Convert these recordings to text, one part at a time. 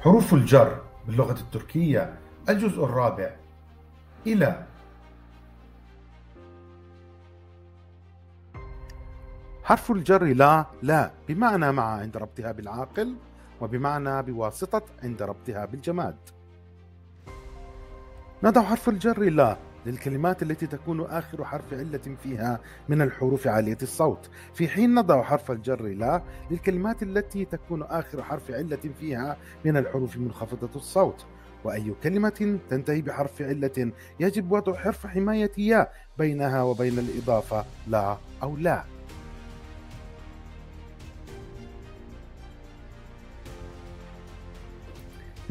حروف الجر باللغة التركية الجزء الرابع. إلى. حرف الجر لا لا بمعنى مع عند ربطها بالعاقل وبمعنى بواسطة عند ربطها بالجماد. نضع حرف الجر لا. للكلمات التي تكون آخر حرف علة فيها من الحروف عالية الصوت. في حين نضع حرف الجر لا للكلمات التي تكون آخر حرف علة فيها من الحروف منخفضة الصوت. وأي كلمة تنتهي بحرف علة يجب وضع حرف حماية يا بينها وبين الإضافة لا أو لا.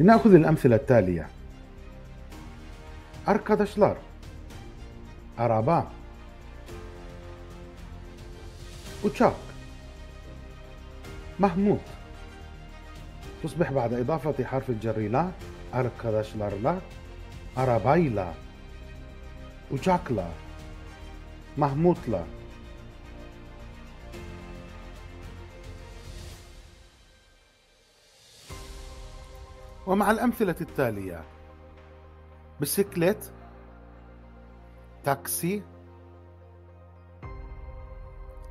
لنأخذ الأمثلة التالية. Arkadaşlar Araba Uçak محمود. تصبح بعد إضافة حرف الجر لا. arkadaşlarla arabayla uçakla Mahmut'la ومع الأمثلة التالية بسكليت taksi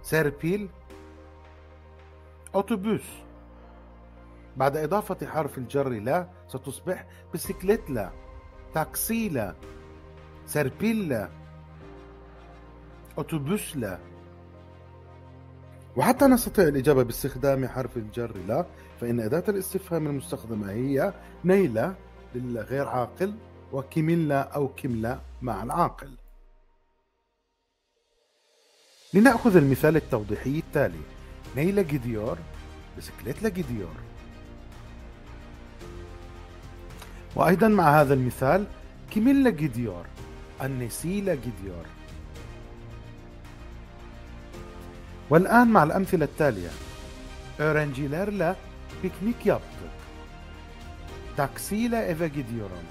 servis otobüs. بعد إضافة حرف الجر لا ستصبح بسكليت لا تاكسي لا سيربيل لا أوتوبوس لا. وحتى نستطيع الإجابة باستخدام حرف الجر le فإن أداة الاستفهام المستخدمة هي neyle للغير عاقل وكملة أو كملة مع العاقل. لنأخذ المثال التوضيحي التالي. نيلة جديور بسكليت جديور وأيضا مع هذا المثال كملة جديور النسيلة جديور والآن مع الأمثلة التالية. Öğrencilerle piknik yaptık. Taksiyle eve gidiyorum.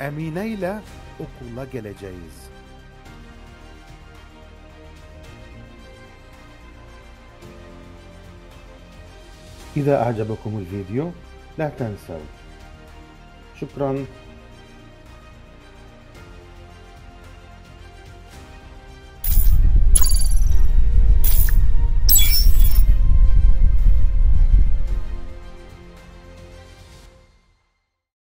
Emine ile okula إذا أعجبكم الفيديو لا تنسوا. شكرا.